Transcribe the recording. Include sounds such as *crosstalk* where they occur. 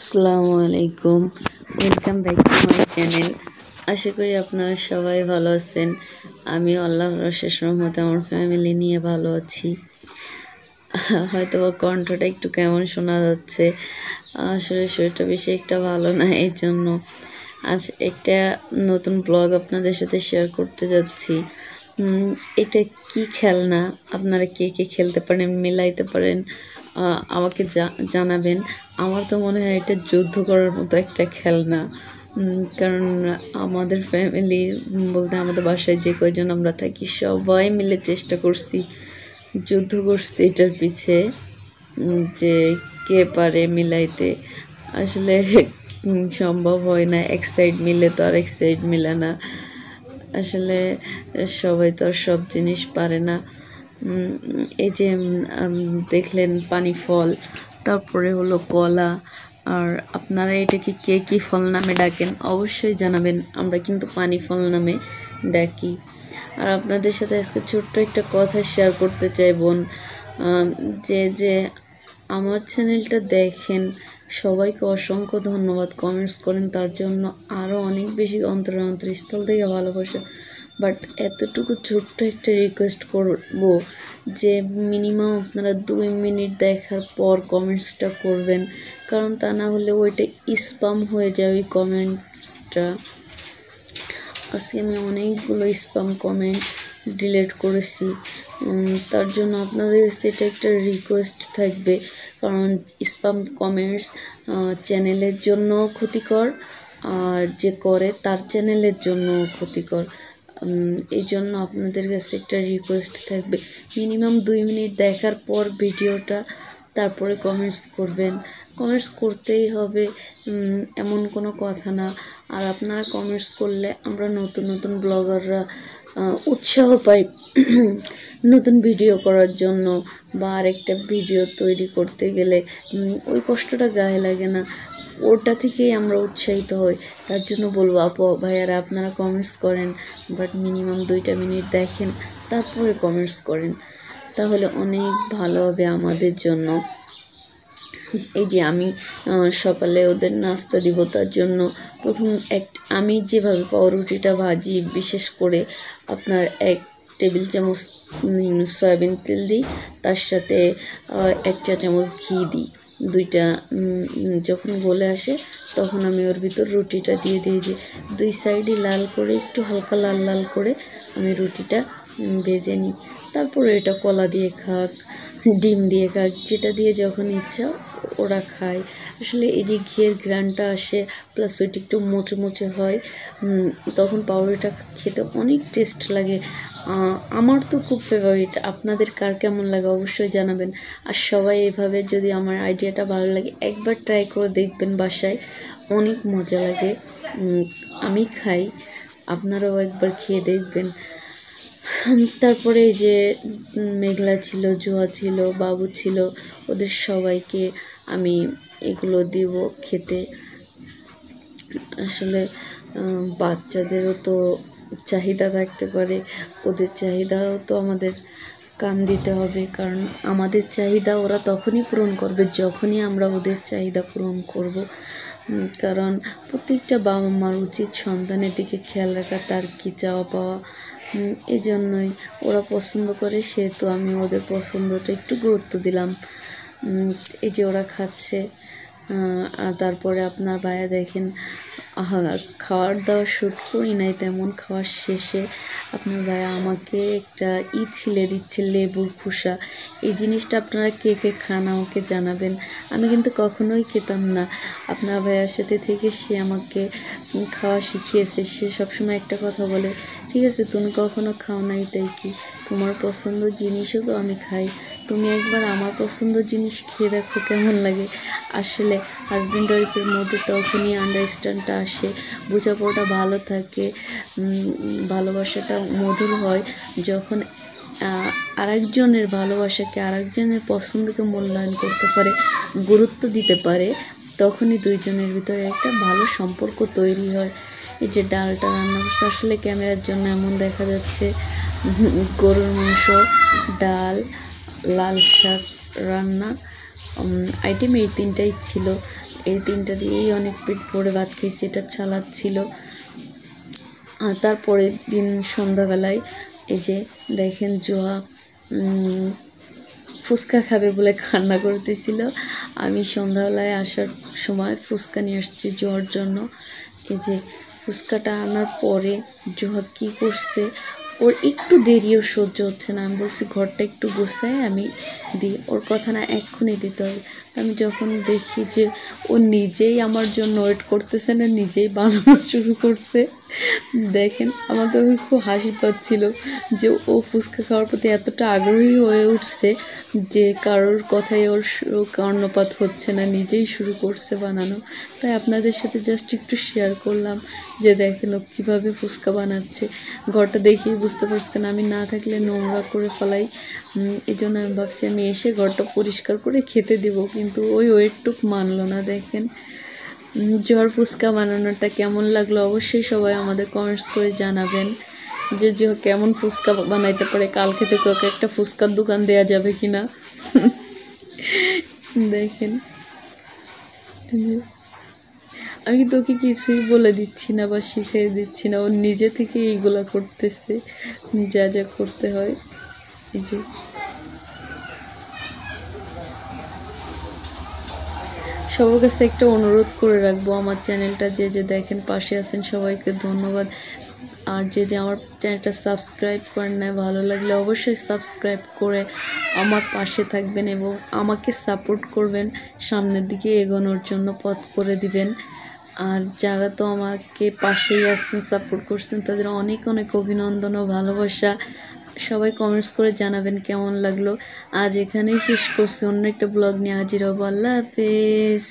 আসসালামু আলাইকুম। Welcome back to my channel আশা করি আপনারা সবাই ভালো আছেন। আমি আল্লাহ শেষ রহমতে আমার ফ্যামিলি নিয়ে ভালো আছি। হয়তো কণ্ঠটা একটু কেমন শোনা যাচ্ছে। আসলে শরীরটা বেশি একটা ভালো না এই জন্য আজ একটা নতুন ব্লগ আপনাদের সাথে শেয়ার করতে যাচ্ছি। এটা কি খেলনা? আপনারা কে কে খেলতে পারেন, মিলাইতে পারেন আমাকে জানাবেন। আমার তো মনে হয় এটা যুদ্ধ করার মতো একটা খেলনা। কারণ আমাদের ফ্যামিলি বলতে আমাদের বাসায় যে কয়জন আমরা থাকি, সবাই মিলে চেষ্টা করছি, যুদ্ধ করছি এটার পিছে যে কে পারে মিলাইতে। আসলে সম্ভব হয় না, এক সাইড মিলে তো আর এক সাইড মিলে না। আসলে সবাই তো আর সব জিনিস পারে না। এই যে দেখলেন পানি ফল, তারপরে হলো কলা, আর আপনারা এটাকে কে কী ফল নামে ডাকেন অবশ্যই জানাবেন, আমরা কিন্তু পানি ফল নামে ডাকি। আর আপনাদের সাথে আজকে ছোট্ট একটা কথা শেয়ার করতে চাই বোন যে যে আমার চ্যানেলটা দেখেন সবাইকে অসংখ্য ধন্যবাদ। কমেন্টস করেন, তার জন্য আরও অনেক বেশি অন্তর অন্তরস্থল থেকে ভালোবাসা। বাট এতটুকু ছোট্ট একটা রিকোয়েস্ট করব যে মিনিমাম আপনারা দুই মিনিট দেখার পর কমেন্টসটা করবেন। কারণ তা না হলে ওইটা স্পাম হয়ে যায় ওই কমেন্টটা আজকে আমি অনেকগুলো স্পাম কমেন্ট ডিলিট করেছি। তার জন্য আপনাদের কাছে এটা একটা রিকোয়েস্ট থাকবে। কারণ স্পাম কমেন্টস চ্যানেলের জন্য ক্ষতিকর যে করে তার চ্যানেলের জন্য ক্ষতিকর। এই জন্য আপনাদের কাছে একটা রিকোয়েস্ট থাকবে। মিনিমাম দুই মিনিট দেখার পর ভিডিওটা তারপরে কমেন্টস করবেন। কমেন্টস করতেই হবে এমন কোনো কথা না। আর আপনারা কমেন্টস করলে আমরা নতুন নতুন ব্লগাররা উৎসাহ পাই *clears throat* নতুন ভিডিও করার জন্য বা আরেকটা ভিডিও তৈরি করতে গেলে ওই কষ্টটা গায়ে লাগে না। ওটা থেকেই আমরা উৎসাহিত হই। তার জন্য বলব, আপু, ভাইয়ারা, আপনারা কমেন্টস করেন বাট মিনিমাম দুইটা মিনিট দেখেন, তারপরে কমেন্টস করেন। তাহলে অনেক ভালো হবে আমাদের জন্য। এই যে আমি সকালে ওদের নাস্তা দিব, তার জন্য প্রথম এক, আমি যেভাবে পাউরুটিটা ভাজি, বিশেষ করে আপনার এক টেবিল চামচ সয়াবিন তেল দিই, তার সাথে এক চা চামচ ঘি দিই। দুইটা যখন গলে আসে, তখন আমি ওর ভিতর রুটিটা দিয়ে দিই যে, দুই সাইডে লাল করে, একটু হালকা লাল লাল করে আমি রুটিটা ভেজে নিই। তারপরে এটা কলা দিয়ে খাক ডিম দিয়ে খাক যেটা দিয়ে যখন ইচ্ছা ওরা খায়। আসলে এই যে ঘিয়ের ঘ্রাণটা আসে প্লাস ওইটা একটু মোচে হয় তখন পাউরুটিটা খেতে অনেক টেস্ট লাগে। আমার তো খুব ফেভারিট আপনাদের কার কেমন লাগে অবশ্যই জানাবেন। আর সবাই এভাবে যদি আমার আইডিয়াটা ভালো লাগে, একবার ট্রাই করে দেখবেন বাসায়। অনেক মজা লাগে। আমি খাই, আপনারাও একবার খেয়ে দেখবেন। তারপরে যে মেঘলা ছিল, জুয়া ছিল, বাবু ছিল, ওদের সবাইকে আমি এগুলো দিব খেতে। আসলে বাচ্চাদেরও তো চাহিদা থাকতে পারে, ওদের চাহিদাও তো আমাদের কান দিতে হবে, কারণ আমাদের চাহিদা ওরা তখনই পূরণ করবে, যখনই আমরা ওদের চাহিদা পূরণ করব। কারণ প্রত্যেকটা বাবা মার উচিত সন্তানের দিকে খেয়াল রাখা, তার কি চাওয়া পাওয়া এই জন্যই ওরা পছন্দ করে, সেহেতু আমি ওদের পছন্দটা একটু গুরুত্ব দিলাম। এই যে ওরা খাচ্ছে আর তারপরে আপনার ভাইয়া দেখেন খাওয়ার দাওয়ার শ্যুট করি নাই, তেমন খাওয়ার শেষে আপনার ভাইয়া আমাকে একটা ই ছিলে দিচ্ছে, লেবুর খোসা। এই জিনিসটা আপনারা কে কে খান আমাকে জানাবেন। আমি কিন্তু কখনোই খেতাম না। আপনার ভাইয়ার সাথে থেকে সে আমাকে খাওয়া শিখিয়েছে, সে সবসময় একটা কথা বলে, ঠিক আছে, তুমি কখনো খাও নাই, তাই কি? তোমার পছন্দ জিনিসও তো আমি খাই। তুমি একবার আমার পছন্দ জিনিস খেয়ে দেখো কেমন লাগে। আসলে হাজব্যান্ড ওয়াইফের মধ্যে তখনই আন্ডারস্ট্যান্ডটা আসে, বোঝাপড়াটা ভালো থাকে ভালোবাসাটা মধুর হয়। যখন আরেকজনের ভালোবাসাকে আরেকজনের পছন্দকে মূল্যায়ন করতে পারে, গুরুত্ব দিতে পারে, তখনই দুইজনের ভিতরে একটা ভালো সম্পর্ক তৈরি হয়। এই যে ডালটা রান্না করছে, আসলে ক্যামেরার জন্য এমন দেখা যাচ্ছে, গরুর মাংস, ডাল, লাল শাক রান্না আইটেম এই তিনটাই ছিল। এই তিনটা দিয়েই অনেক পেট ভরে ভাত খেয়েছি এটা ছালাদ ছিল। আর তারপরের দিন সন্ধ্যাবেলায় এই যে দেখেন জোয়া ফুচকা খাবে বলে কান্না করতেছিল। আমি সন্ধ্যাবেলায় আসার সময় ফুচকা নিয়ে আসছি জোয়ার জন্য। এই যে ফুচকাটা আনার পরে জোহা কি করছে ওর একটু দেরিও সহ্য হচ্ছে না। আমি বলছি, ঘরটা একটু গোসায় আমি দিই ওর কথা না এক্ষুনি দিতে হবে। আমি যখন দেখি যে ও নিজেই আমার জন্য ওয়েট করতেছে না, নিজেই বানানো শুরু করছে দেখেন, আমার তখন খুব হাসি পাচ্ছিল যে ও ফুচকা খাওয়ার প্রতি এতটা আগ্রহী হয়ে উঠছে যে কারোর কথাই ওর কর্ণপাত হচ্ছে না, নিজেই শুরু করছে বানানো। তাই আপনাদের সাথে জাস্ট একটু শেয়ার করলাম যে দেখেন ও কীভাবে ফুচকা বানাচ্ছে। ঘরটা দেখেই বুঝতে পারছেন, আমি না থাকলে নোংরা করে ফেলাই। এই জন্য আমি ভাবছি আমি এসে ঘরটা পরিষ্কার করে খেতে দিব, কিন্তু ওই ওয়েটটুক মানলো না, দেখেন। জ্বর ফুচকা বানানোটা কেমন লাগল অবশ্যই সবাই আমাদের কমেন্টস করে জানাবেন। যে যে কেমন ফুচকা বানাইতে পারে, কালকে থেকে ওকে একটা ফুচকার দোকান দেয়া যাবে কি না দেখেন। আমি কিন্তু ওকে কিছুই বলে দিচ্ছি না বা শিখিয়ে দিচ্ছি না, ও নিজে থেকে এইগুলা করতেছে, যা যা করতে হয়। এই যে। সবার কাছে একটা অনুরোধ করে রাখব আমার চ্যানেলটা, যে যে দেখেন পাশে আছেন সবাইকে ধন্যবাদ। আর যে যে আমার চ্যানেলটা সাবস্ক্রাইব করেন না ভালো লাগলে অবশ্যই সাবস্ক্রাইব করে আমার পাশে থাকবেন এবং আমাকে সাপোর্ট করবেন, সামনের দিকে এগোনোর জন্য পথ করে দিবেন। আর যারা তো আমাকে পাশেই আসছেন সাপোর্ট করছেন, তাদের অনেক অনেক অভিনন্দন ও ভালোবাসা। সবাই কমেন্টস করে জানাবেন কেমন লাগল। আজ এখানেই শেষ করছি। অন্য একটা ব্লগ নিয়ে হাজির হব। আল্লাহ হাফেজ।